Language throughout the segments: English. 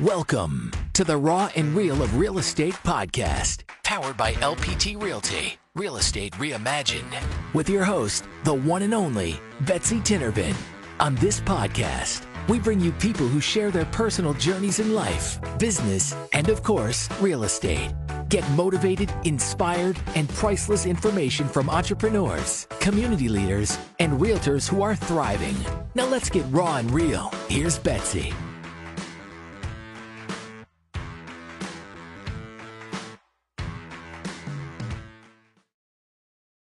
Welcome to the Raw and Real of Real Estate podcast, powered by LPT Realty, Real Estate Reimagined, with your host, the one and only Betsy Tinervin. On this podcast, we bring you people who share their personal journeys in life, business, and of course, real estate. Get motivated, inspired, and priceless information from entrepreneurs, community leaders, and realtors who are thriving. Now let's get raw and real. Here's Betsy.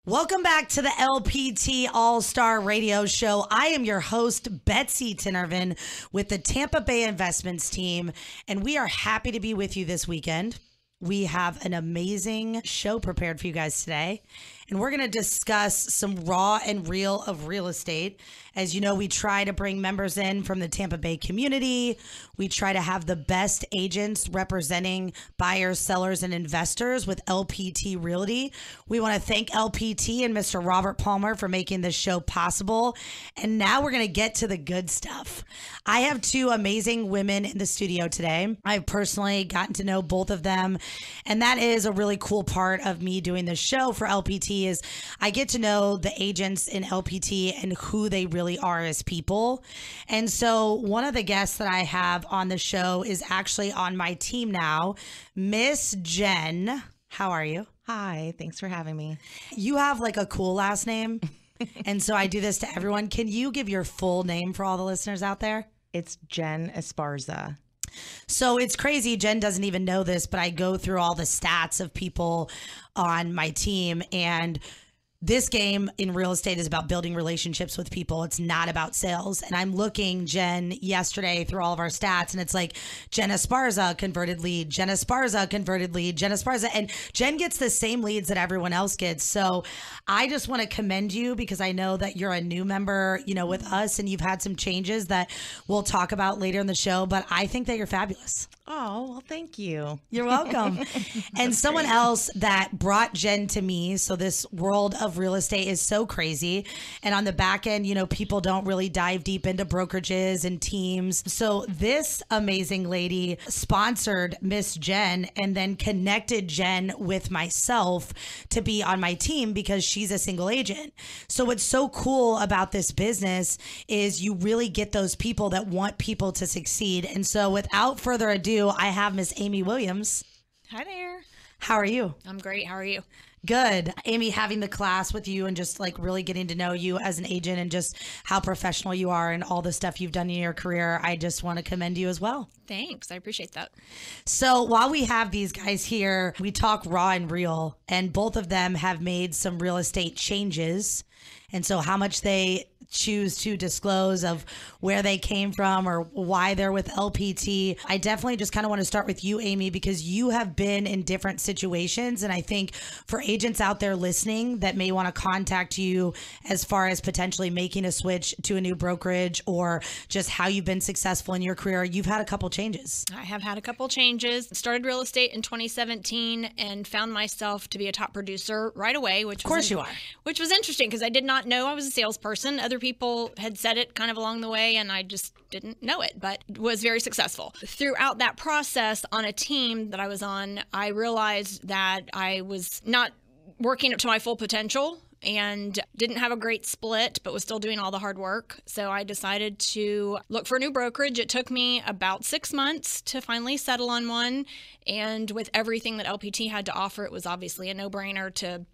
Welcome back to the LPT All Star Radio Show. I am your host, Betsy Tinervin, with the Tampa Bay Investments team, and we are happy to be with you this weekend. We have an amazing show prepared for you guys today, and we're going to discuss some raw and real of real estate. As you know, we try to bring members in from the Tampa Bay community. We try to have the best agents representing buyers, sellers, and investors with LPT Realty. We want to thank LPT and Mr. Robert Palmer for making this show possible. And now we're going to get to the good stuff. I have two amazing women in the studio today. I've personally gotten to know both of them, and that is a really cool part of me doing this show for LPT is I get to know the agents in LPT and who they really are as people. And so one of the guests that I have on the show is actually on my team now, Miss Jen. How are you? Hi, thanks for having me. You have like a cool last name. and so I do this to everyone. Can you give your full name for all the listeners out there? It's Jen Esparza. So it's crazy. Jen doesn't even know this, but I go through all the stats of people on my team and this game in real estate is about building relationships with people. It's not about sales. And I'm looking, Jen, yesterday through all of our stats, and it's like Jen Esparza converted lead, Jen Esparza converted lead, Jen Esparza. And Jen gets the same leads that everyone else gets. So I just want to commend you because I know that you're a new member, you know, with us and you've had some changes that we'll talk about later in the show. But I think that you're fabulous. Oh, well, thank you. You're welcome. and someone else that brought Jen to me. So this world of real estate is so crazy. And on the back end, you know, people don't really dive deep into brokerages and teams. So this amazing lady sponsored Miss Jen and then connected Jen with myself to be on my team because she's a single agent. So what's so cool about this business is you really get those people that want people to succeed. And so without further ado, I have Miss Amy Williams. Hi there. How are you? I'm great. How are you? Good. Amy, having the class with you and just like really getting to know you as an agent and just how professional you are and all the stuff you've done in your career, I just want to commend you as well. Thanks. I appreciate that. So while we have these guys here, we talk raw and real, and both of them have made some real estate changes. And so, how much they choose to disclose of where they came from or why they're with LPT. I definitely just kind of want to start with you, Amy, because you have been in different situations. And I think for agents out there listening that may want to contact you as far as potentially making a switch to a new brokerage or just how you've been successful in your career, you've had a couple changes. I have had a couple changes. Started real estate in 2017 and found myself to be a top producer right away, which of course was, you are, which was interesting because I did not know I was a salesperson. Other people had said it kind of along the way, and I just didn't know it, but was very successful. Throughout that process on a team that I was on, I realized that I was not working up to my full potential and didn't have a great split, but was still doing all the hard work. So I decided to look for a new brokerage. It took me about six months to finally settle on one. And with everything that LPT had to offer, it was obviously a no brainer to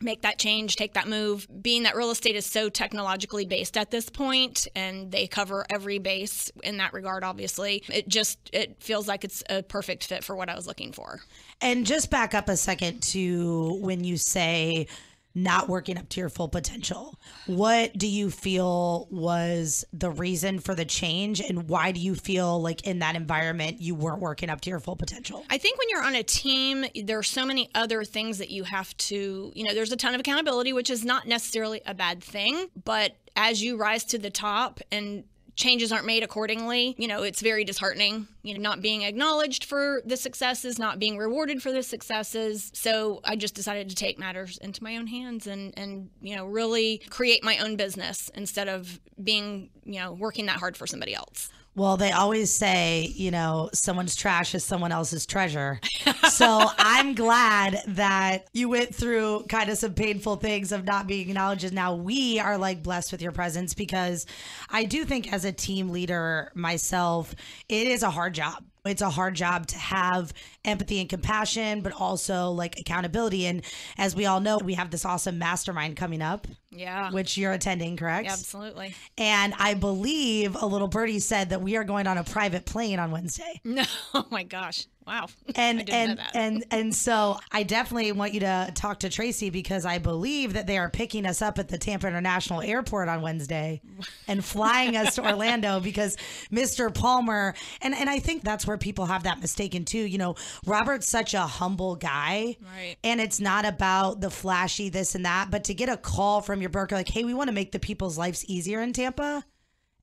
make that change, take that move. Being that real estate is so technologically based at this point and they cover every base in that regard obviously. It just it feels like it's a perfect fit for what I was looking for. And just back up a second to when you say not working up to your full potential. What do you feel was the reason for the change and why do you feel like in that environment you weren't working up to your full potential? I think when you're on a team, there are so many other things that you have to, you know, there's a ton of accountability, which is not necessarily a bad thing, but as you rise to the top and changes aren't made accordingly, you know, it's very disheartening, you know, not being acknowledged for the successes, not being rewarded for the successes. So I just decided to take matters into my own hands and, and, you know, really create my own business instead of being, you know, working that hard for somebody else. Well, they always say, you know, someone's trash is someone else's treasure. so I'm glad that you went through kind of some painful things of not being acknowledged. And now we are like blessed with your presence because I do think as a team leader myself, it is a hard job. It's a hard job to have empathy and compassion, but also like accountability. And as we all know, we have this awesome mastermind coming up, Yeah. which you're attending, correct? Absolutely. And I believe a little birdie said that we are going on a private plane on Wednesday. No. Oh my gosh. Wow. And and and and so I definitely want you to talk to Tracy because I believe that they are picking us up at the Tampa International Airport on Wednesday and flying us to Orlando because Mr. Palmer and and I think that's where people have that mistaken too. You know, Robert's such a humble guy. Right. And it's not about the flashy this and that, but to get a call from your broker like, "Hey, we want to make the people's lives easier in Tampa."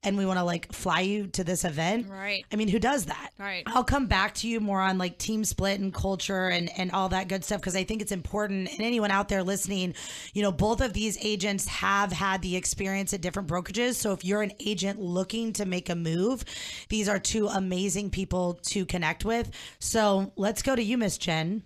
And we want to like fly you to this event. Right. I mean, who does that? Right. I'll come back to you more on like team split and culture and and all that good stuff because I think it's important. And anyone out there listening, you know, both of these agents have had the experience at different brokerages. So if you're an agent looking to make a move, these are two amazing people to connect with. So let's go to you, Miss Jen.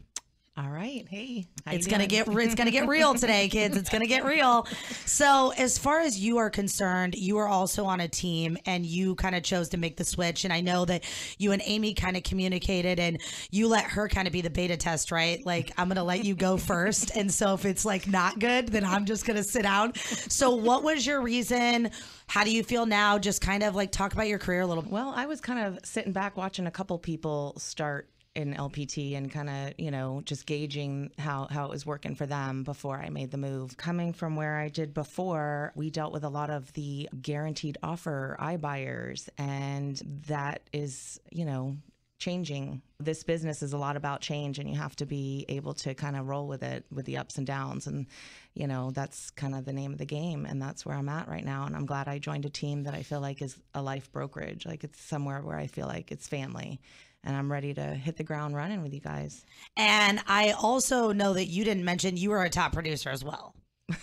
All right. Hey. It's gonna doing? get it's gonna get real today, kids. It's gonna get real. So, as far as you are concerned, you are also on a team, and you kind of chose to make the switch. And I know that you and Amy kind of communicated, and you let her kind of be the beta test, right? Like, I'm gonna let you go first, and so if it's like not good, then I'm just gonna sit down. So, what was your reason? How do you feel now? Just kind of like talk about your career a little bit. Well, I was kind of sitting back watching a couple people start in LPT and kind of, you know, just gauging how, how it was working for them before I made the move. Coming from where I did before, we dealt with a lot of the guaranteed offer iBuyers, and that is, you know, changing. This business is a lot about change, and you have to be able to kind of roll with it with the ups and downs. And, you know, that's kind of the name of the game. And that's where I'm at right now. And I'm glad I joined a team that I feel like is a life brokerage. Like it's somewhere where I feel like it's family. And I'm ready to hit the ground running with you guys. And I also know that you didn't mention you were a top producer as well.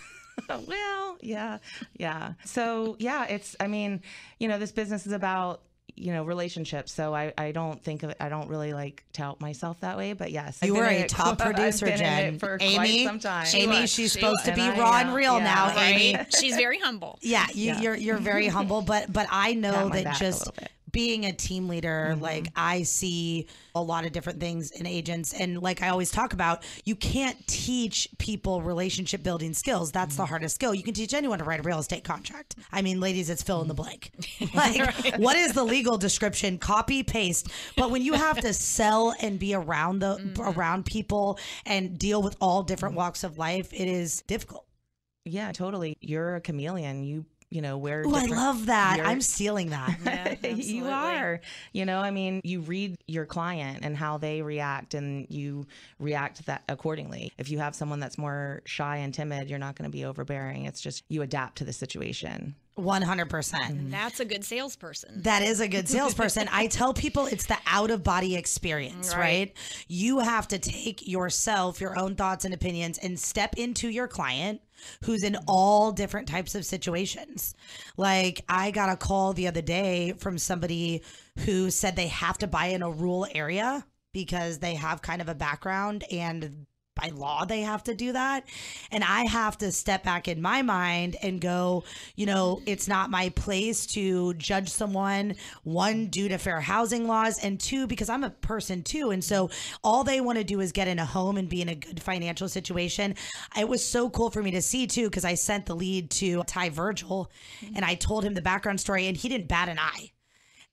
Oh, well, yeah, yeah. So, yeah, it's, I mean, you know, this business is about, you know, relationships. So I, I don't think of it, I don't really like tout myself that way, but yes. You were a top I've producer, Jen. for Amy, quite some time. Amy, was. she's She supposed to be And I raw am, and real yeah, now, right. Amy. She's very humble. Yeah, you, Yeah. you're you're very humble, but but I know that back a just little bit. Being a team leader, like mm-hmm. I see a lot of different things in agents, and like I always talk about, you can't teach people relationship building skills. That's the mm-hmm. hardest skill. You can teach anyone to write a real estate contract. I mean, ladies, it's fill in the blank. Mm-hmm. like, what is the legal description? Copy paste. But when you have to sell and be around the around people and deal with all different walks of life, it is difficult. Yeah, totally. You're a chameleon. You, you know, wear. Oh, I love that. you're- I'm stealing that. Yeah, you are. You know, I mean, you read your client and how they react, and you react that accordingly. If you have someone that's more shy and timid, you're not going to be overbearing. It's just you adapt to the situation. 100%. Mm-hmm. That's a good salesperson. That is a good salesperson. I tell people it's the out of body experience, right. Right. You have to take yourself, your own thoughts and opinions, and step into your client who's in all different types of situations. Like, I got a call the other day from somebody who said they have to buy in a rural area because they have kind of a background and by law they have to do that. And i have to step back in my mind and go you know it's not my place to judge someone one due to fair housing laws and two because i'm a person too. And so all they want to do is get in a home and be in a good financial situation. It was so cool for me to see too because i sent the lead to ty virgil mm-hmm. and i told him the background story and he didn't bat an eye.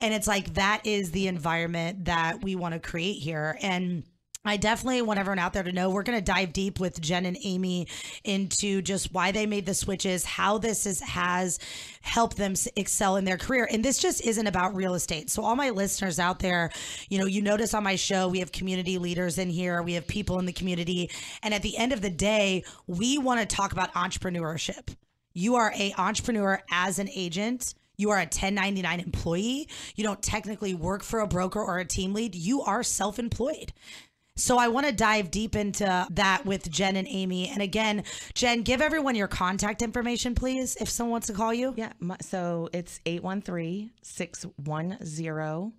And it's like that is the environment that we want to create here. And I definitely want everyone out there to know we're going to dive deep with Jen and Amy into just why they made the switches, how this is, has helped them excel in their career. And this just isn't about real estate. So, all my listeners out there, you know, you notice on my show, we have community leaders in here, we have people in the community. And at the end of the day, we want to talk about entrepreneurship. You are a entrepreneur as an agent. You are a 1099 employee. You don't technically work for a broker or a team lead. You are self-employed. So I want to dive deep into that with Jen and Amy. And again, Jen, give everyone your contact information, please, if someone wants to call you. Yeah. My, so it's 813 610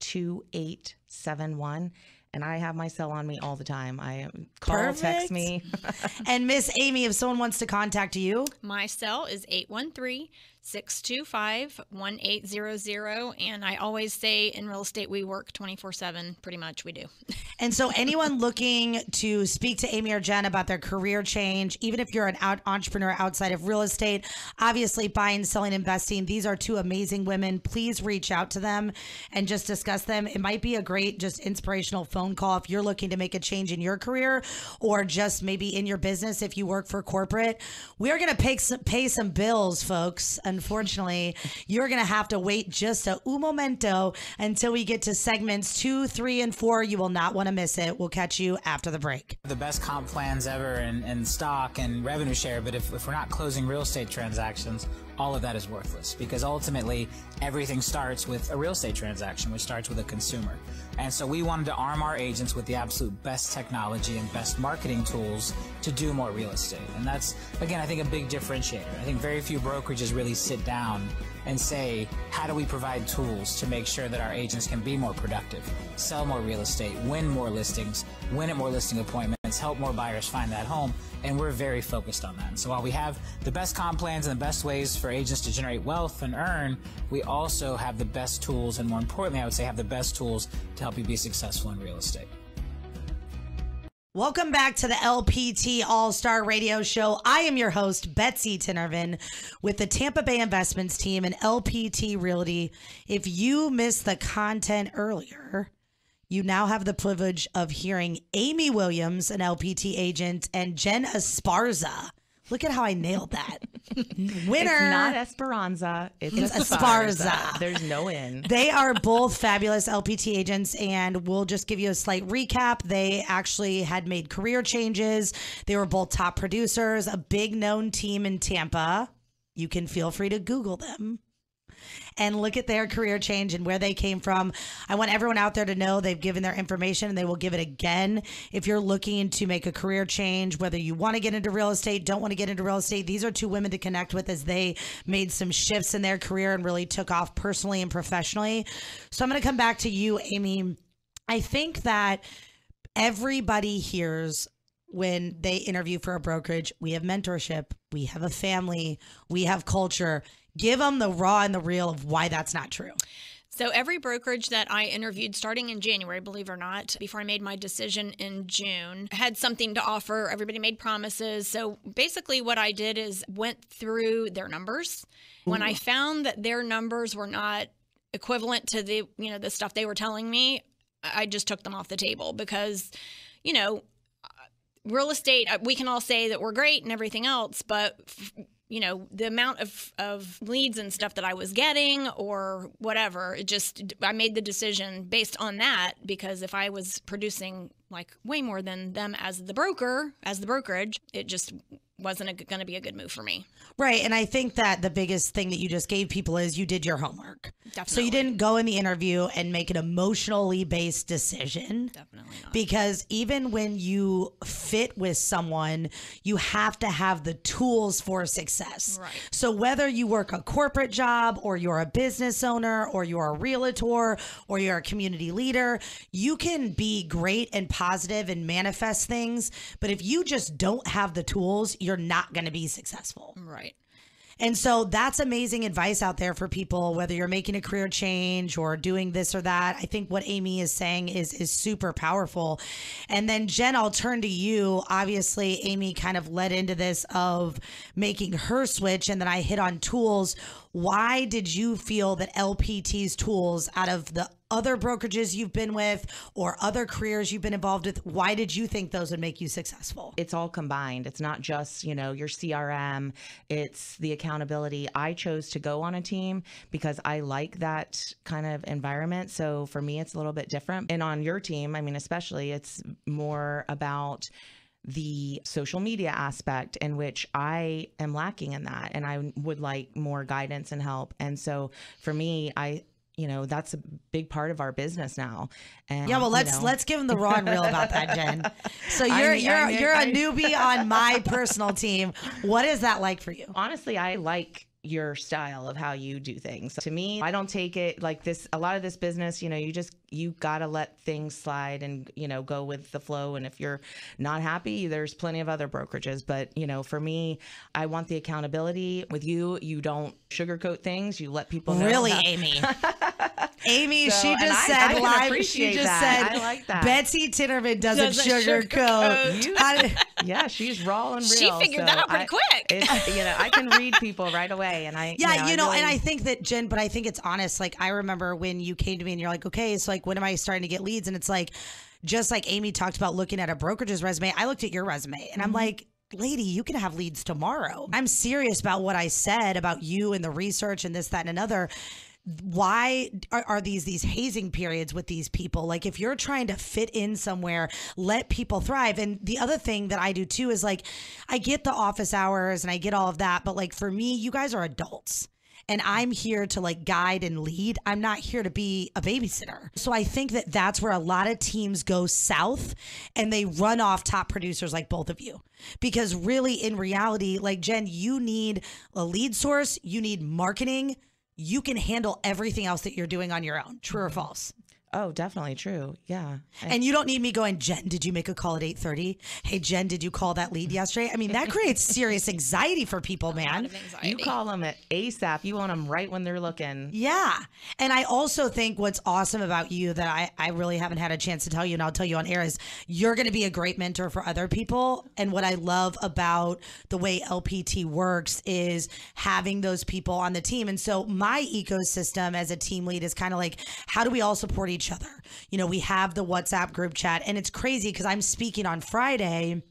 2871. And I have my cell on me all the time. I call, Perfect. text me. And Miss Amy, if someone wants to contact you, My cell is 813 625 1800. And I always say in real estate, we work 24 7. Pretty much, we do. And so, anyone looking to speak to Amy or Jen about their career change, even if you're an out entrepreneur outside of real estate, obviously buying, selling, investing, these are two amazing women. Please reach out to them and just discuss them. It might be a great, just inspirational phone call if you're looking to make a change in your career or just maybe in your business if you work for corporate. We're going to pay some, pay some bills, folks. Unfortunately, you're going to have to wait just a un momento until we get to segments two, three, and four. You will not want to miss it. We'll catch you after the break. the best comp plans ever and, and stock and revenue share, but if, if we're not closing real estate transactions, all of that is worthless because ultimately everything starts with a real estate transaction, which starts with a consumer. And so we wanted to arm our agents with the absolute best technology and best marketing tools to do more real estate. And that's, again, I think a big differentiator. I think very few brokerages really sit down and say, how do we provide tools to make sure that our agents can be more productive, sell more real estate, win more listings, win at more listing appointments, help more buyers find that home? And we're very focused on that. And so while we have the best comp plans and the best ways for agents to generate wealth and earn, we also have the best tools, and more importantly, I would say have the best tools to help you be successful in real estate. Welcome back to the LPT All Star Radio Show. I am your host, Betsy Tinervin, with the Tampa Bay Investments team and LPT Realty. If you missed the content earlier, you now have the privilege of hearing Amy Williams, an LPT agent, and Jen Esparza. Look at how I nailed that. Winner. It's not Esperanza. It's, It's Esparza. Esparza. There's no in. They are both fabulous LPT agents, and we'll just give you a slight recap. They actually had made career changes. They were both top producers, a big known team in Tampa. You can feel free to Google them and look at their career change and where they came from. I want everyone out there to know they've given their information and they will give it again. If you're looking to make a career change, whether you want to get into real estate, don't want to get into real estate, these are two women to connect with as they made some shifts in their career and really took off personally and professionally. So I'm going to come back to you, Amy. I think that everybody hears when they interview for a brokerage, we have mentorship, we have a family, we have culture. Give them the raw and the real of why that's not true. So every brokerage that I interviewed starting in January, believe it or not, before I made my decision in June, had something to offer. Everybody made promises. So basically what I did is went through their numbers. When I found that their numbers were not equivalent to the, you know, the stuff they were telling me, I just took them off the table because, you know, real estate, uh, we can all say that we're great and everything else, but f- you know the amount of, of leads and stuff that i was getting or whatever it just i made the decision based on that because if i was producing like way more than them as the broker as the brokerage it just wasn't going to be a good move for me Right. And I think that the biggest thing that you just gave people is you did your homework. So you didn't go in the interview and make an emotionally based decision. definitely not Because even when you fit with someone, you have to have the tools for success. Right. So whether you work a corporate job or you're a business owner or you're a realtor or you're a community leader, you can be great and positive and manifest things. But if you just don't have the tools, you're not going to be successful. right And so that's amazing advice out there for people, whether you're making a career change or doing this or that. I think what Amy is saying is is super powerful. And then Jen, I'll turn to you. Obviously, Amy kind of led into this of making her switch, and then I hit on tools. Why did you feel that LPT's tools out of the other brokerages you've been with or other careers you've been involved with, why did you think those would make you successful? it's all combined. It's not just, you know, your CRM, it's the accountability. I chose to go on a team because I like that kind of environment. So for me, it's a little bit different. And on your team, I mean, especially, it's more about the social media aspect in which I am lacking in that and I would like more guidance and help. And so for me, I you know that's a big part of our business now. And Yeah, well, let's know- let's give them the raw and real about that, Jen. So you're mean- you're I mean, you're a I- newbie on my personal team. What is that like for you? honestly, I like your style of how you do things. To me, I don't take it like this. A lot of this business, you know, you just you gotta let things slide and you know go with the flow. And if you're not happy, there's plenty of other brokerages. But you know, for me, I want the accountability. With you, you don't sugarcoat things. You let people know. Really, Amy? Amy, So, she just I- said I can live. She just that. said I like that. Betsy Titterman doesn't, Doesn't sugarcoat. sugarcoat. Yeah, she's raw and real. She figured that out pretty I- quick. You know, I can read people right away, and I Yeah, you know, and really- I think that Jen, but I think it's honest. Like I remember when you came to me and you're like, okay, so like when am I starting to get leads? And it's like, just like Amy talked about looking at a brokerage's resume, I looked at your resume and I'm Mm-hmm. like, lady, you can have leads tomorrow. I'm serious about what I said about you and the research and this, that, and another. Why are, are these these hazing periods with these people? Like, if you're trying to fit in somewhere, let people thrive. And the other thing that I do too is like, I get the office hours and I get all of that, but like for me, you guys are adults and I'm here to like guide and lead. I'm not here to be a babysitter. So I think that that's where a lot of teams go south and they run off top producers like both of you. Because really, in reality, like Jen, you need a lead source, you need marketing. You can handle everything else that you're doing on your own. True or mm-hmm. false? Oh, definitely true. Yeah. And you don't need me going, Jen, did you make a call at 8:30? Hey Jen, did you call that lead yesterday? I mean, that creates serious anxiety for people, man. You call them at ASAP. You want them right when they're looking. Yeah. And I also think what's awesome about you that I, I really haven't had a chance to tell you, and I'll tell you on air, is you're going to be a great mentor for other people. And what I love about the way LPT works is having those people on the team. And so my ecosystem as a team lead is kind of like, how do we all support each other? You know, we have the WhatsApp group chat, and it's crazy because I'm speaking on Friday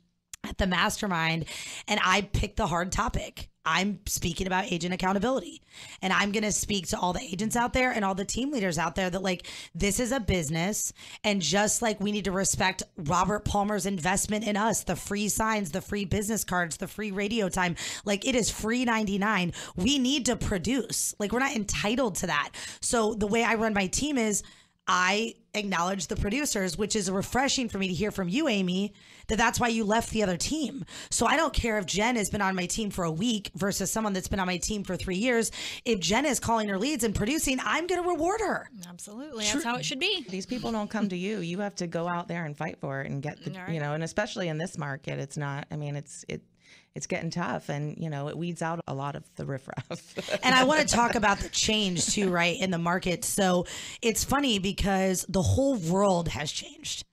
at the mastermind and I picked the hard topic. I'm speaking about agent accountability. And I'm going to speak to all the agents out there and all the team leaders out there that, like, this is a business. And just like we need to respect Robert Palmer's investment in us, the free signs, the free business cards, the free radio time, like, it is free 99. We need to produce. Like, we're not entitled to that. So the way I run my team is, I acknowledge the producers, which is refreshing for me to hear from you, Amy, that that's why you left the other team. So I don't care if Jen has been on my team for a week versus someone that's been on my team for three years. If Jen is calling her leads and producing, I'm going to reward her. Absolutely. That's how it should be. These people don't come to you. You have to go out there and fight for it and get the, mm, Right. you know, and especially in this market, it's not, I mean, it's, it, it's getting tough and, you know, it weeds out a lot of the riffraff. And I want to talk about the change too, right, in the market. So it's funny because the whole world has changed.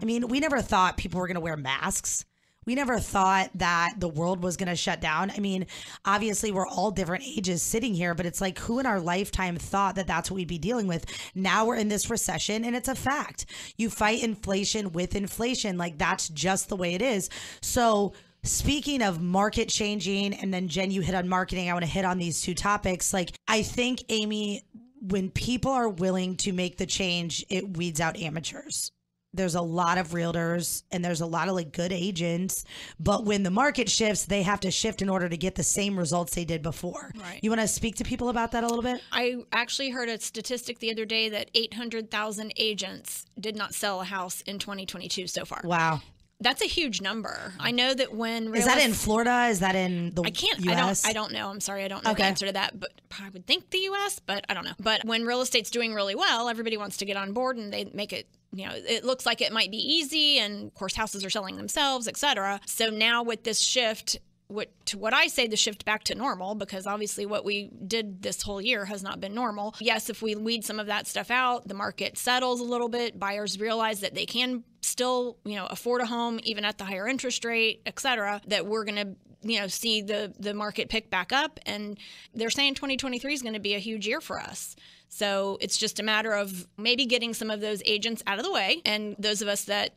I mean, we never thought people were going to wear masks. We never thought that the world was going to shut down. I mean, obviously, we're all different ages sitting here, but it's like who in our lifetime thought that that's what we'd be dealing with? Now we're in this recession, and it's a fact. You fight inflation with inflation. Like, that's just the way it is. So, Speaking of market changing, and then Jen, you hit on marketing. I want to hit on these two topics. Like, I think, Amy, when people are willing to make the change, it weeds out amateurs. There's a lot of realtors and there's a lot of like good agents, but when the market shifts, they have to shift in order to get the same results they did before. Right. You want to speak to people about that a little bit? I actually heard a statistic the other day that 800,000 agents did not sell a house in 2022 so far. Wow. That's a huge number. I know that when Is that in Florida? Is that in the I can't. US? I don't. I don't know. I'm sorry. I don't know Okay. the answer to that. But I would think the U.S. But I don't know. But when real estate's doing really well, everybody wants to get on board, and they make it. You know, it looks like it might be easy, and of course, houses are selling themselves, et cetera. So now with this shift. What to what I say the shift back to normal because obviously what we did this whole year has not been normal. Yes, if we weed some of that stuff out, the market settles a little bit. Buyers realize that they can still, you know, afford a home even at the higher interest rate, et cetera, that we're going to you know see the the market pick back up and they're saying 2023 is going to be a huge year for us so it's just a matter of maybe getting some of those agents out of the way and those of us that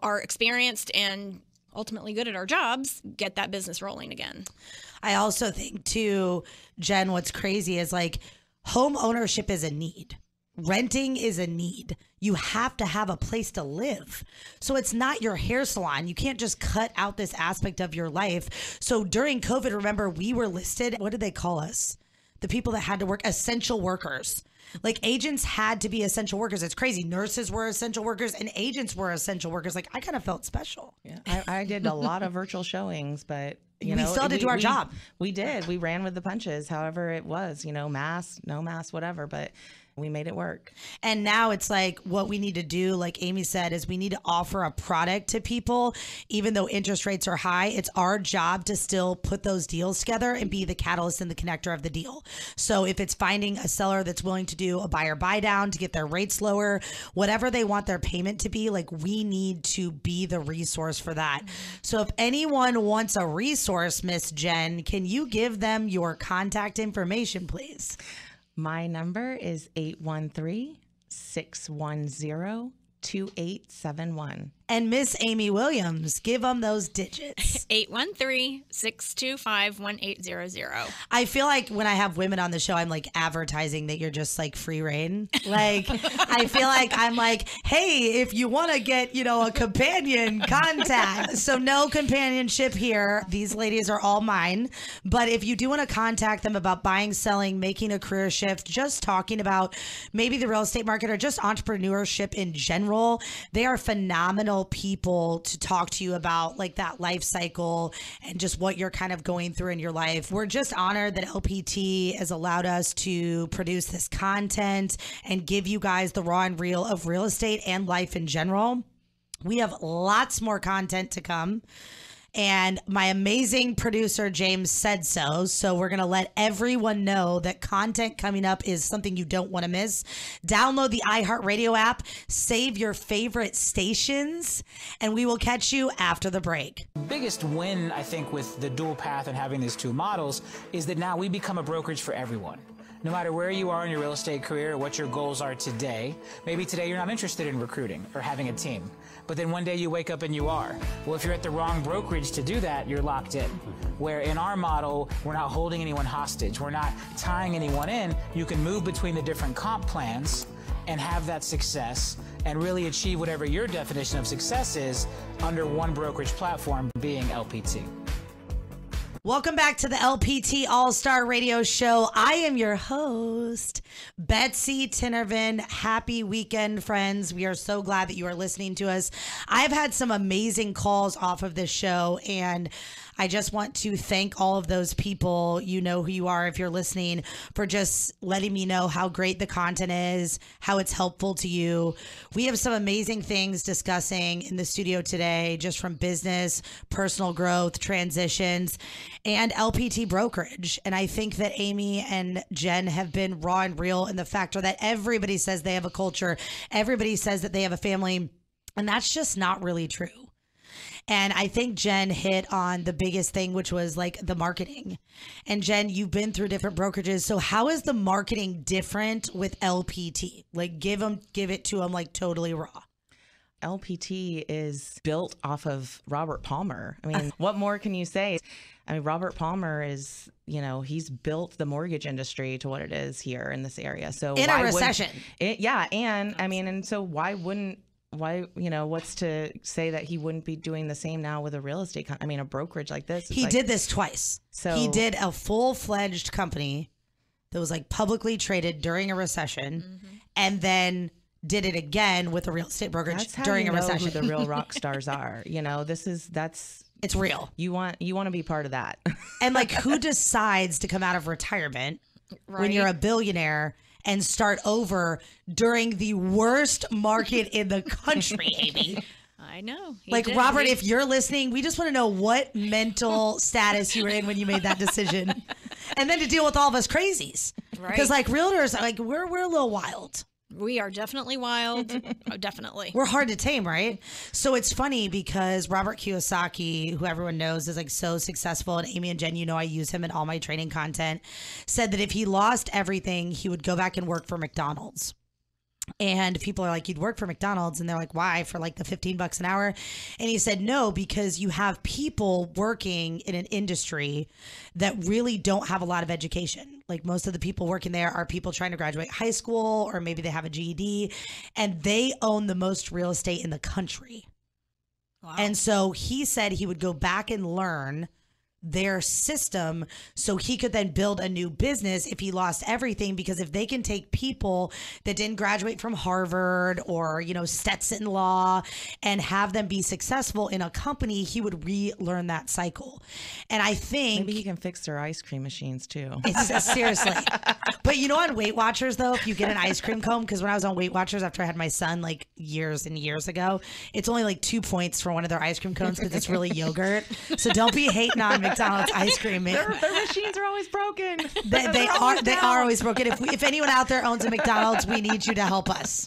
are experienced and ultimately good at our jobs get that business rolling again I also think too, Jen, what's crazy is like home ownership is a need. Renting is a need. You have to have a place to live. So it's not your hair salon. You can't just cut out this aspect of your life. So during COVID, remember, we were listed. What did they call us? The people that had to work, essential workers. Like agents had to be essential workers. It's crazy. Nurses were essential workers and agents were essential workers. Like I kind of felt special. Yeah, I, I did a lot of virtual showings, but you know. We know, still did to do our we- job. We did. We ran with the punches, however it was. You know, mask, no mask, whatever. But we made it work. And now it's like what we need to do, like Amy said, is we need to offer a product to people, even though interest rates are high. It's our job to still put those deals together and be the catalyst and the connector of the deal. So if it's finding a seller that's willing to do a buyer buy down to get their rates lower, whatever they want their payment to be, like we need to be the resource for that. So if anyone wants a resource, Miss Jen, can you give them your contact information, please? My number is 813 610 2871. And Miss Amy Williams, give them those digits. 813-625-1800. I feel like when I have women on the show, I'm like advertising that you're just like free reign. Like, I feel like I'm like, hey, if you want to get, you know, a companion, contact. So, no companionship here. These ladies are all mine. But if you do want to contact them about buying, selling, making a career shift, just talking about maybe the real estate market or just entrepreneurship in general, they are phenomenal people to talk to you about like that life cycle and just what you're kind of going through in your life. We're just honored that LPT has allowed us to produce this content and give you guys the raw and real of real estate and life in general. We have lots more content to come. And my amazing producer, James, said so. So we're to let everyone know that content coming up is something you don't want to miss. Download the iHeartRadio app, save your favorite stations, and we will catch you after the break. biggest win, I think, with the dual path and having these two models is that now we become a brokerage for everyone. No matter where you are in your real estate career or what your goals are today, maybe today you're not interested in recruiting or having a team, but then one day you wake up and you are. Well, if you're at the wrong brokerage to do that, you're locked in. Where in our model, we're not holding anyone hostage, we're not tying anyone in. You can move between the different comp plans and have that success and really achieve whatever your definition of success is under one brokerage platform being LPT. Welcome back to the LPT All Star Radio Show. I am your host, Betsy Tinervin. Happy weekend, friends. We are so glad that you are listening to us. I've had some amazing calls off of this show, and I just want to thank all of those people. You know who you are if you're listening for just letting me know how great the content is, how it's helpful to you. We have some amazing things discussing in the studio today, just from business, personal growth, transitions, and LPT brokerage. And I think that Amy and Jen have been raw and real in the factor that everybody says they have a culture, everybody says that they have a family. And that's just not really true. And I think Jen hit on the biggest thing, which was like the marketing. And Jen, you've been through different brokerages. So how is the marketing different with LPT? Like give them, give it to them like totally raw. LPT is built off of Robert Palmer. I mean, what more can you say? I mean, Robert Palmer is, you know, he's built the mortgage industry to what it is here in this area. So In a recession. it, yeah, and I mean, and so why wouldn't why you know what's to say that he wouldn't be doing the same now with a real estate? Com- I mean, a brokerage like this. He like- did this twice. So- he did a full fledged company that was like publicly traded during a recession mm-hmm. and then did it again with a real estate brokerage during a recession. who the real rock stars are. You know, this is that's it's real. you want you want to be part of that. And like, who decides to come out of retirement when you're a billionaire and start over during the worst market in the country, Amy? I know. Like, did. Robert, He- if you're listening, we just want to know what mental status you were in when you made that decision. And then to deal with all of us crazies. Because, like, realtors, like, we're, we're a little wild. We are definitely wild. oh, definitely. We're hard to tame, right? So it's funny because Robert Kiyosaki, who everyone knows is like so successful, and Amy and Jen, you know, I use him in all my training content, said that if he lost everything, he would go back and work for McDonald's. And people are like, you'd work for McDonald's. And they're like, why? For like the 15 bucks an hour. And he said, no, because you have people working in an industry that really don't have a lot of education. Like most of the people working there are people trying to graduate high school or maybe they have a GED and they own the most real estate in the country. Wow. And so he said he would go back and learn their system so he could then build a new business if he lost everything because if they can take people that didn't graduate from Harvard or you know Stetson law and have them be successful in a company he would relearn that cycle and I think Maybe he can fix their ice cream machines too. it's seriously. But you know, on Weight Watchers though, if you get an ice cream cone, because when I was on Weight Watchers after I had my son like years and years ago, it's only like two points for one of their ice cream cones because it's really yogurt. So don't be hating on McDonald's ice cream, man. Their, their machines are always broken. They, they are always they down. are always broken. If we, if anyone out there owns a McDonald's, we need you to help us.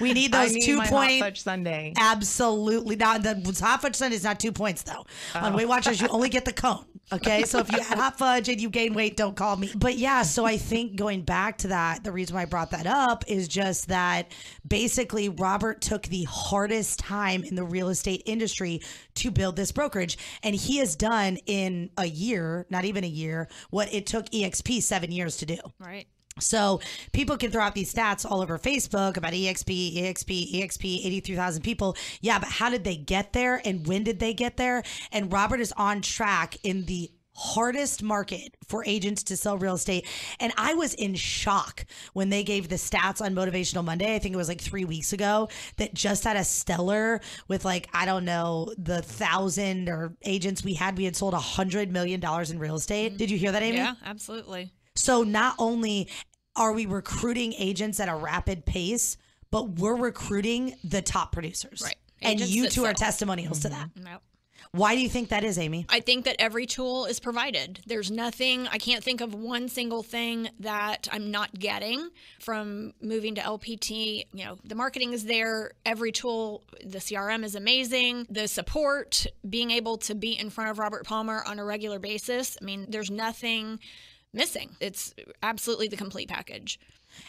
We need those need two my hot fudge sundae. Absolutely not. The hot fudge sundae is not two points though. On oh. Weight Watchers, you only get the cone. Okay, so if you add hot fudge and you gain weight, don't call me. But yeah, so I think going back to that, the reason why I brought that up is just that basically Robert took the hardest time in the real estate industry to build this brokerage, and he has done in a year, not even a year, what it took EXP seven years to do. Right. So people can throw out these stats all over Facebook about EXP, EXP, EXP, 83,000 people. Yeah, but how did they get there and when did they get there? And Robert is on track in the hardest market for agents to sell real estate. And I was in shock when they gave the stats on Motivational Monday. I think it was like three weeks ago that just had a stellar with like, I don't know, the thousand or agents we had, we had sold a hundred million dollars in real estate. Mm-hmm. Did you hear that, Amy? Yeah, absolutely. So not only are we recruiting agents at a rapid pace, but we're recruiting the top producers. Right. And you two are sell. testimonials to that. Mm-hmm. Yep. Why do you think that is, Amy? I think that every tool is provided. There's nothing, I can't think of one single thing that I'm not getting from moving to LPT. You know, the marketing is there, every tool, the CRM is amazing, the support, being able to be in front of Robert Palmer on a regular basis. I mean, there's nothing missing. It's absolutely the complete package.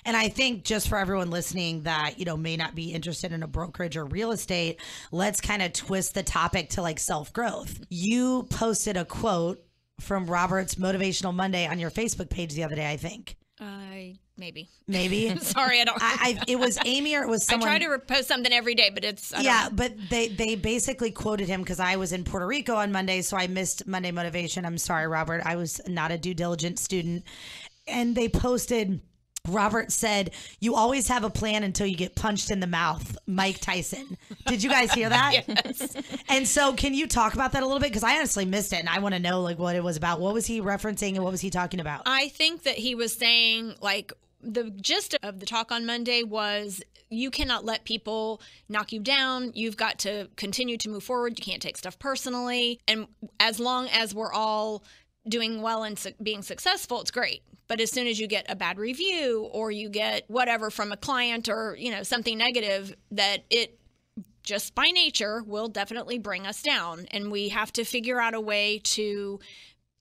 And I think just for everyone listening that, you know, may not be interested in a brokerage or real estate, let's kind of twist the topic to like self growth. You posted a quote from Robert's Motivational Monday on your Facebook page the other day, I think. I maybe. Maybe. Sorry, I don't. I, I it was Amy or it was someone. I try to post something every day, but it's I yeah, but they they basically quoted him because I was in Puerto Rico on Monday, so I missed Monday motivation. I'm sorry, Robert. I was not a due diligence student, and they posted. Robert said, "You always have a plan until you get punched in the mouth." Mike Tyson. Did you guys hear that? yes. And so, can you talk about that a little bit? Because I honestly missed it, and I want to know like what it was about. What was he referencing, and what was he talking about? I think that he was saying like the gist of the talk on Monday was you cannot let people knock you down. You've got to continue to move forward. You can't take stuff personally. And as long as we're all doing well and su- being successful, it's great. But as soon as you get a bad review or you get whatever from a client or, you know, something negative that it just by nature will definitely bring us down and we have to figure out a way to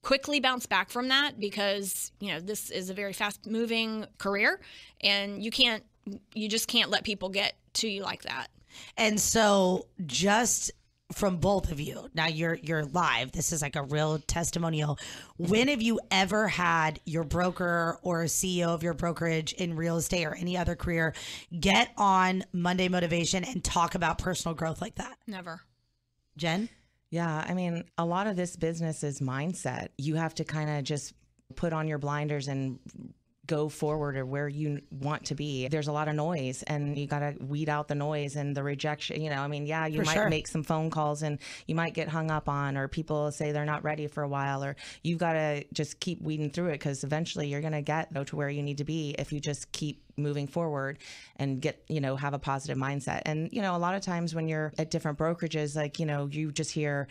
quickly bounce back from that because you know this is a very fast moving career and you can't you just can't let people get to you like that And so just from both of you, now you're you're live. This is like a real testimonial. When have you ever had your broker or a CEO of your brokerage in real estate or any other career get on Monday Motivation and talk about personal growth like that? never Jen? Yeah, I mean, a lot of this business is mindset. You have to kind of just put on your blinders and go forward or where you want to be. There's a lot of noise and you got to weed out the noise and the rejection. You know, I mean, yeah, you For might sure. make some phone calls and you might get hung up on, or people say they're not ready for a while, or you've got to just keep weeding through it because eventually you're going to get though, to where you need to be if you just keep moving forward and get you know have a positive mindset and you know a lot of times when you're at different brokerages like you know you just hear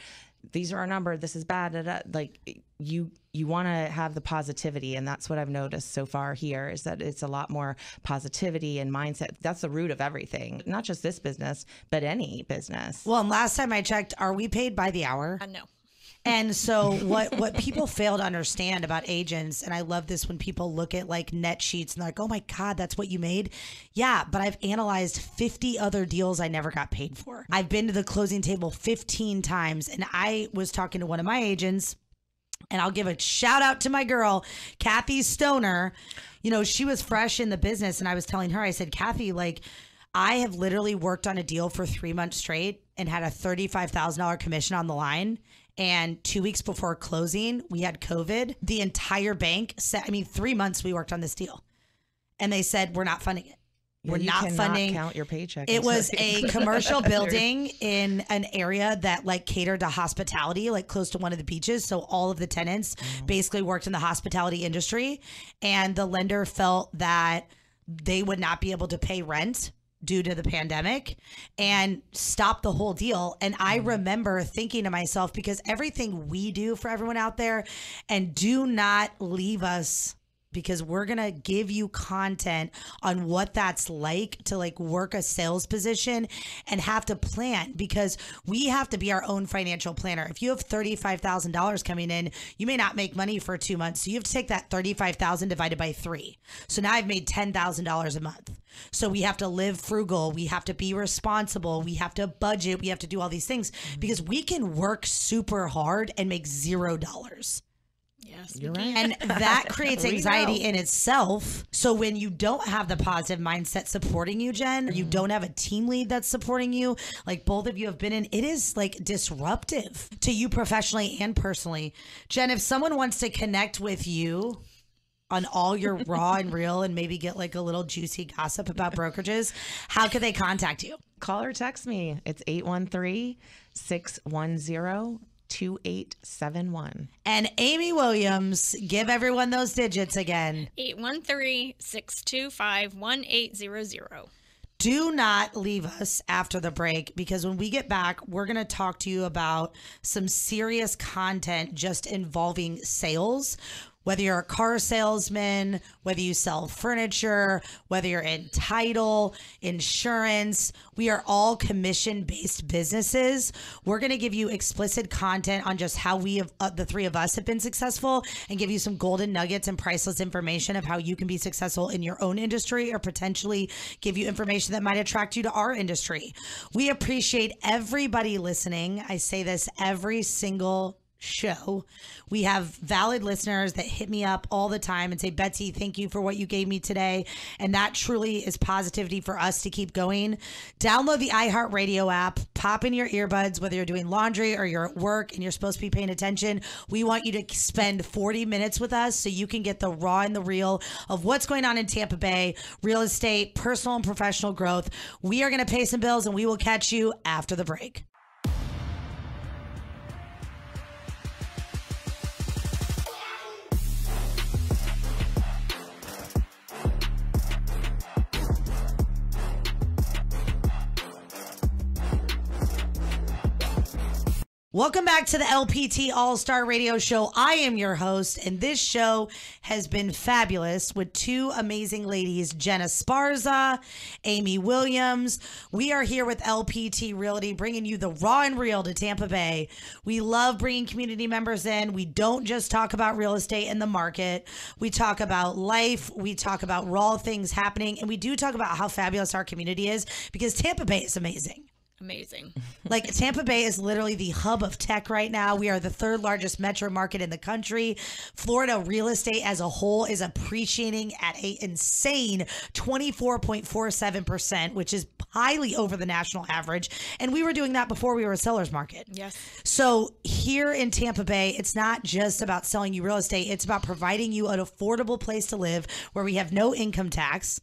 these are our number this is bad da, da. like you you want to have the positivity and that's what i've noticed so far here is that it's a lot more positivity and mindset that's the root of everything not just this business but any business Well, and last time I checked, are we paid by the hour? Uh, i know And so what what people fail to understand about agents, and I love this when people look at like net sheets and they're like, oh my God, that's what you made. Yeah, but I've analyzed 50 other deals I never got paid for. I've been to the closing table 15 times, and I was talking to one of my agents. And I'll give a shout out to my girl, Kathy Stoner. You know, she was fresh in the business, and I was telling her, I said, Kathy, like, I have literally worked on a deal for three months straight and had a $35,000 commission on the line. And two weeks before closing, we had COVID. The entire bank said, I mean, three months we worked on this deal. And they said, we're not funding it. Yeah, we're not funding. count your paycheck. It was a commercial building in an area that like catered to hospitality, like close to one of the beaches. So all of the tenants mm. basically worked in the hospitality industry. And the lender felt that they would not be able to pay rent due to the pandemic and stop the whole deal. And I mm-hmm. remember thinking to myself, because everything we do for everyone out there, and do not leave us because we're going to give you content on what that's like to like work a sales position and have to plan because we have to be our own financial planner. If you have $35,000 coming in, you may not make money for 2 months. So you have to take that 35,000 divided by 3. So now I've made $10,000 a month. So we have to live frugal, we have to be responsible, we have to budget, we have to do all these things mm-hmm. because we can work super hard and make $0. Yes, You're right. And that creates anxiety in itself. So when you don't have the positive mindset supporting you, Jen, or you mm-hmm. don't have a team lead that's supporting you, like both of you have been in, it is like disruptive to you professionally and personally. Jen, if someone wants to connect with you on all your raw and real and maybe get like a little juicy gossip about brokerages, how could they contact you? Call or text me. It's 813 610 2871. And Amy Williams, give everyone those digits again. 813-625-1800. do not leave us after the break because when we get back, we're going to talk to you about some serious content just involving sales. Whether you're a car salesman, whether you sell furniture, whether you're in title, insurance, we are all commission based businesses. We're going to give you explicit content on just how we have, uh, the three of us have been successful and give you some golden nuggets and priceless information of how you can be successful in your own industry or potentially give you information that might attract you to our industry. We appreciate everybody listening. I say this every single show. We have valid listeners that hit me up all the time and say, Betsy, thank you for what you gave me today. And that truly is positivity for us to keep going. Download the iHeartRadio app, pop in your earbuds, whether you're doing laundry or you're at work and you're supposed to be paying attention. We want you to spend 40 minutes with us so you can get the raw and the real of what's going on in Tampa Bay, real estate, personal and professional growth. We are going to pay some bills and we will catch you after the break. Welcome back to the LPT All Star Radio Show. I am your host, and this show has been fabulous with two amazing ladies, Jen Esparza, Amy Williams. We are here with LPT Realty, bringing you the raw and real to Tampa Bay. We love bringing community members in. We don't just talk about real estate and the market, we talk about life, we talk about raw things happening, and we do talk about how fabulous our community is because Tampa Bay is amazing. Amazing. Like Tampa Bay is literally the hub of tech right now. We are the third largest metro market in the country. Florida real estate as a whole is appreciating at a insane 24.47%, which is highly over the national average. And we were doing that before we were a seller's market. Yes. So here in Tampa Bay, it's not just about selling you real estate, it's about providing you an affordable place to live where we have no income tax.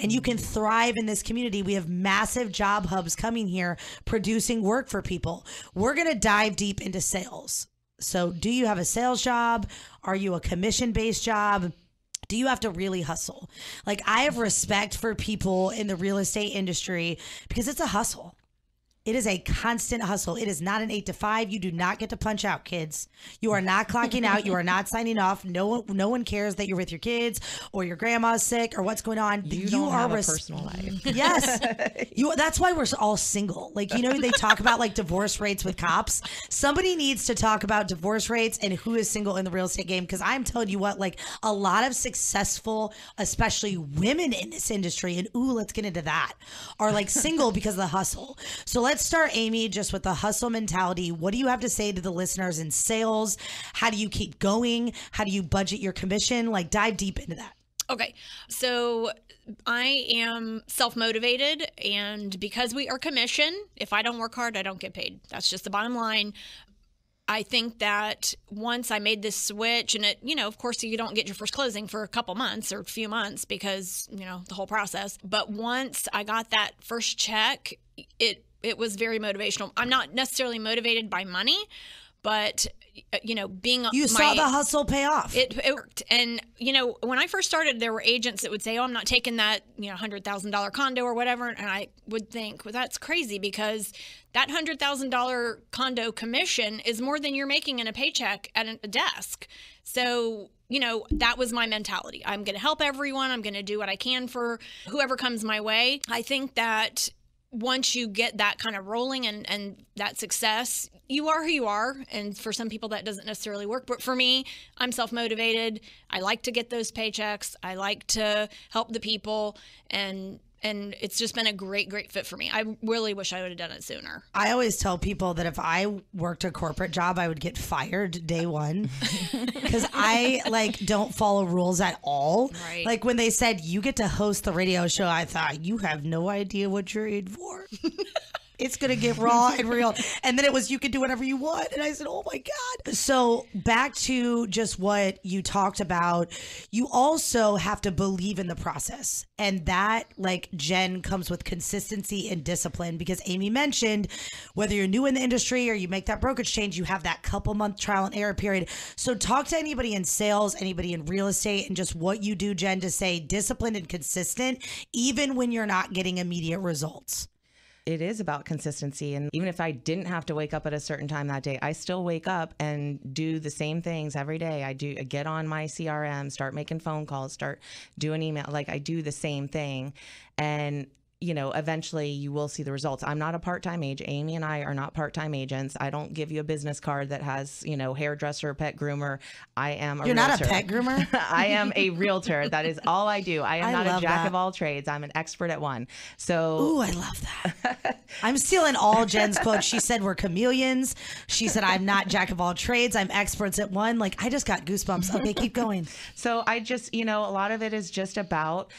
And you can thrive in this community. We have massive job hubs coming here producing work for people. We're going to dive deep into sales. So, do you have a sales job? Are you a commission based job? Do you have to really hustle? Like, I have respect for people in the real estate industry because it's a hustle. It is a constant hustle. It is not an eight to five. You do not get to punch out, kids. You are not clocking out. You are not signing off. No one, no one cares that you're with your kids or your grandma's sick or what's going on. You, don't are have a res- personal life. Yes. You that's why we're all single. Like, you know, they talk about like divorce rates with cops. Somebody needs to talk about divorce rates and who is single in the real estate game because I'm telling you what, like a lot of successful, especially women in this industry, and ooh, let's get into that, are like single because of the hustle. So let's start, Amy, just with the hustle mentality. What do you have to say to the listeners in sales? How do you keep going? How do you budget your commission? Like dive deep into that. Okay. So I am self motivated, and because we are commission, if I don't work hard, I don't get paid. That's just the bottom line. I think that once I made this switch, and it, you know, of course, you don't get your first closing for a couple months or a few months because, you know, the whole process. But once I got that first check, it, it was very motivational. I'm not necessarily motivated by money, but uh, you know, being You my, saw the hustle pay off. it, it worked. And, you know, when I first started, there were agents that would say, oh, I'm not taking that, you know, $100,000 condo or whatever. And I would think, well, that's crazy because that $100,000 condo commission is more than you're making in a paycheck at a desk. So, you know, that was my mentality. I'm going to help everyone. I'm going to do what I can for whoever comes my way. I think that once you get that kind of rolling and, and that success, you are who you are. And for some people, that doesn't necessarily work. But for me, I'm self motivated. I like to get those paychecks. I like to help the people. And and it's just been a great, great fit for me. I really wish I would have done it sooner. I always tell people that if I worked a corporate job, I would get fired day one because I like don't follow rules at all. Right. Like when they said you get to host the radio show, I thought you have no idea what you're in for. it's gonna get raw and real. And then it was you can do whatever you want. And I said, Oh my God. So back to just what you talked about, you also have to believe in the process. And that, like Jen, comes with consistency and discipline because Amy mentioned whether you're new in the industry or you make that brokerage change, you have that couple month trial and error period. So talk to anybody in sales, anybody in real estate, and just what you do, Jen, to say disciplined and consistent, even when you're not getting immediate results. It is about consistency. And even if I didn't have to wake up at a certain time that day, I still wake up and do the same things every day. I do I get on my CRM, start making phone calls, start doing email. Like I do the same thing. And you know, eventually you will see the results. I'm not a part-time agent. Amy and I are not part-time agents. I don't give you a business card that has, you know, hairdresser, pet groomer. I am a You're not a pet groomer? I am a realtor. That is all I do. I am I not a jack that. of all trades. I'm an expert at one. So Ooh, I love that. I'm stealing all Jen's quotes. She said we're chameleons. She said I'm not jack of all trades. I'm experts at one. Like I just got goosebumps. Okay, keep going. So I just, you know, a lot of it is just about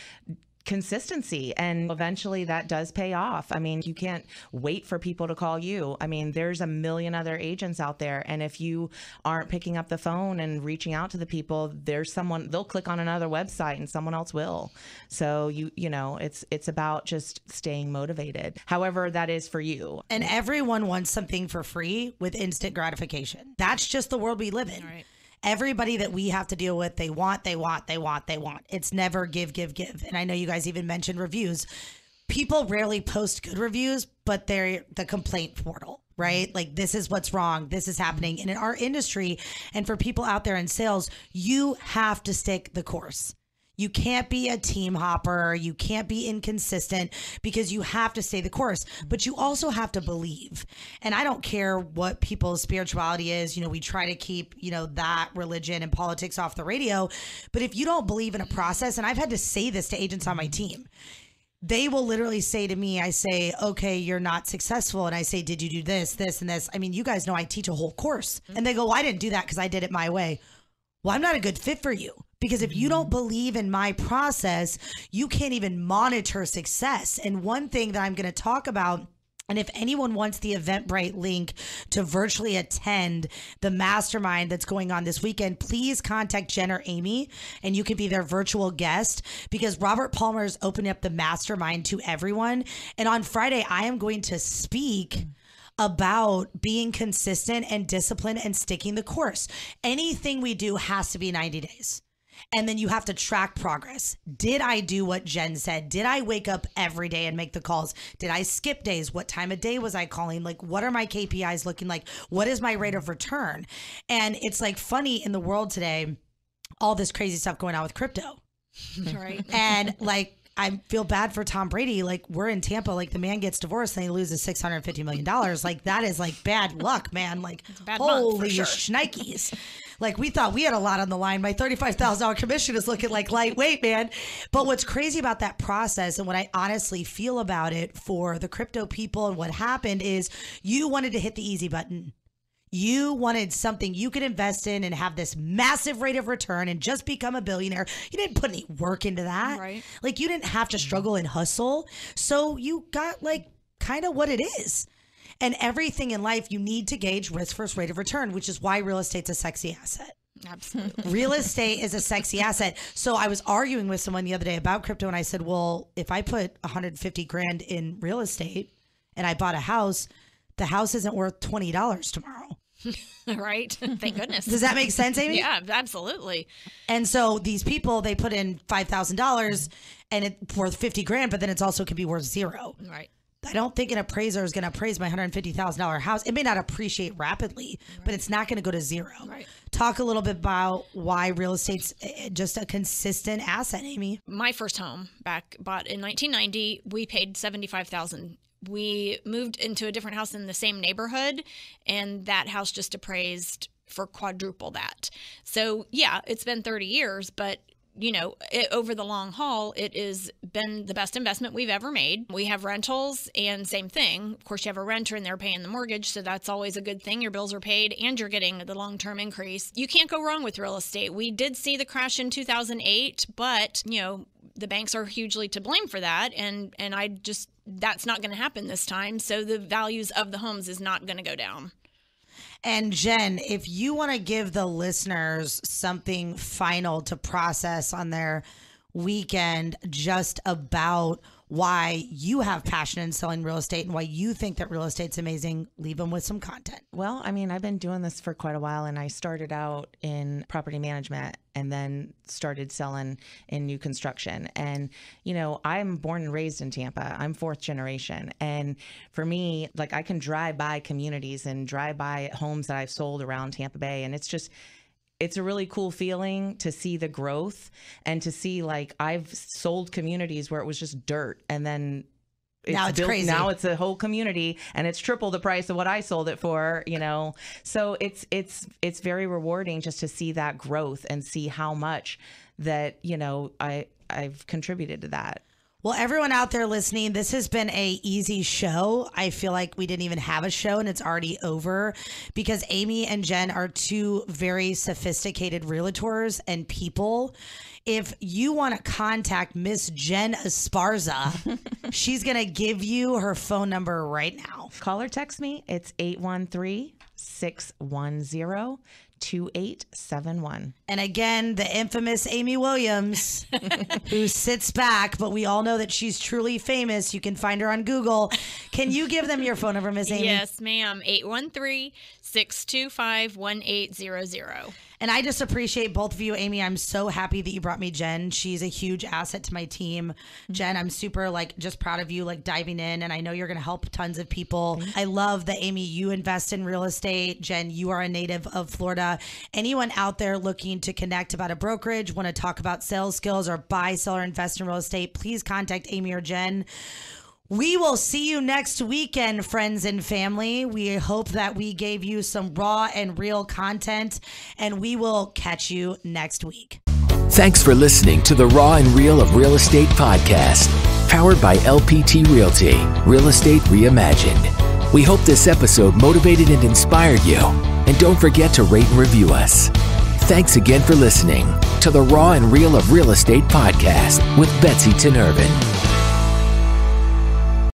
consistency and eventually that does pay off. I mean, you can't wait for people to call you. I mean, there's a million other agents out there and if you aren't picking up the phone and reaching out to the people, there's someone they'll click on another website and someone else will. So you you know, it's it's about just staying motivated. However, that is for you. And everyone wants something for free with instant gratification. That's just the world we live in. Right. Everybody that we have to deal with, they want, they want, they want, they want. It's never give, give, give. And I know you guys even mentioned reviews. People rarely post good reviews, but they're the complaint portal, right? Mm-hmm. Like, this is what's wrong. This is happening. And in our industry, and for people out there in sales, you have to stick the course. You can't be a team hopper. You can't be inconsistent because you have to stay the course, mm-hmm. but you also have to believe. And I don't care what people's spirituality is. You know, we try to keep, you know, that religion and politics off the radio. But if you don't believe in a process, and I've had to say this to agents on my mm-hmm. team, they will literally say to me, I say, okay, you're not successful. And I say, did you do this, this, and this? I mean, you guys know I teach a whole course. Mm-hmm. And they go, well, I didn't do that because I did it my way. Well, I'm not a good fit for you because if you don't mm. believe in my process, you can't even monitor success. And one thing that I'm going to talk about. And if anyone wants the Eventbrite link to virtually attend the mastermind that's going on this weekend, please contact Jen or Amy and you can be their virtual guest because Robert Palmer is opening up the mastermind to everyone. And on Friday, I am going to speak mm. about being consistent and disciplined and sticking the course. Anything we do has to be 90 days. And then you have to track progress. Did I do what Jen said? Did I wake up every day and make the calls? Did I skip days? What time of day was I calling? Like, what are my KPIs looking like? What is my rate of return? And it's like funny in the world today, all this crazy stuff going on with crypto. Right. And like, I feel bad for Tom Brady. Like we're in Tampa, like the man gets divorced and he loses six hundred fifty million dollars. Like that is like bad luck, man. Like holy sure. shnikes. Like we thought we had a lot on the line. My thirty-five thousand dollar commission is looking like lightweight, man. But what's crazy about that process and what I honestly feel about it for the crypto people and what happened is you wanted to hit the easy button. You wanted something you could invest in and have this massive rate of return and just become a billionaire. You didn't put any work into that. Right. Like you didn't have to mm-hmm. struggle and hustle. So you got like kind of what it is. And everything in life, you need to gauge risk first rate of return, which is why real estate's a sexy asset. Absolutely. Real estate is a sexy asset. So I was arguing with someone the other day about crypto, and I said, "Well, if I put 150 grand in real estate and I bought a house, the house isn't worth twenty dollars tomorrow." right? Thank goodness. Does that make sense, Amy? Yeah, absolutely. And so these people, they put in five thousand dollars and it's worth fifty grand, but then it's also could be worth zero. Right. I don't think an appraiser is going to appraise my hundred fifty thousand dollar house. It may not appreciate rapidly, but it's not going to go to zero. Right. Talk a little bit about why real estate's eh, just a consistent asset, Amy. My first home back bought in 1990, we paid 75,000. We moved into a different house in the same neighborhood and that house just appraised for quadruple that. So, yeah, it's been 30 years, but you know, it, over the long haul, it has been the best investment we've ever made. We have rentals and same thing. Of course, you have a renter and they're paying the mortgage, so that's always a good thing. Your bills are paid and you're getting the long term increase. You can't go wrong with real estate. We did see the crash in 2008, but, you know, the banks are hugely to blame for that and and I just that's not going to happen this time. So the values of the homes is not going to go down. And Jen, if you want to give the listeners something final to process on their weekend just about why you have passion in selling real estate and why you think that real estate's amazing, leave them with some content. Well, I mean, I've been doing this for quite a while and I started out in property management and then started selling in new construction. And, you know, I'm born and raised in Tampa. I'm fourth generation. And for me, like I can drive by communities and drive by homes that I've sold around Tampa Bay. And it's just, it's a really cool feeling to see the growth and to see like I've sold communities where it was just dirt and then it's Now it's built, crazy. Now it's a whole community and it's triple the price of what I sold it for, you know. So it's it's it's very rewarding just to see that growth and see how much that, you know, I I've contributed to that. Well, everyone out there listening, this has been a easy show. I feel like we didn't even have a show and it's already over because Amy and Jen are two very sophisticated realtors and people. If you want to contact Miss Jen Esparza, she's going to give you her phone number right now. Call or text me. It's 813 610 2871. And again, the infamous Amy Williams, who sits back, but we all know that she's truly famous. You can find her on Google. Can you give them your phone number, Miss Amy? Yes, ma'am. 813 625 1800. And I just appreciate both of you, Amy. I'm so happy that you brought me Jen. She's a huge asset to my team. Mm-hmm. Jen, I'm super like just proud of you, like diving in, and I know you're going to help tons of people. I love that, Amy. You invest in real estate. Jen, you are a native of Florida. Anyone out there looking to connect about a brokerage, want to talk about sales skills, or buy, sell, or invest in real estate, please contact Amy or Jen. We will see you next weekend, friends and family. We hope that we gave you some raw and real content, and we will catch you next week. Thanks for listening to the Raw and Real of Real Estate podcast, powered by LPT Realty, Real Estate Reimagined. We hope this episode motivated and inspired you. And don't forget to rate and review us. Thanks again for listening to the Raw and Real of Real Estate podcast with Betsy Tinervin.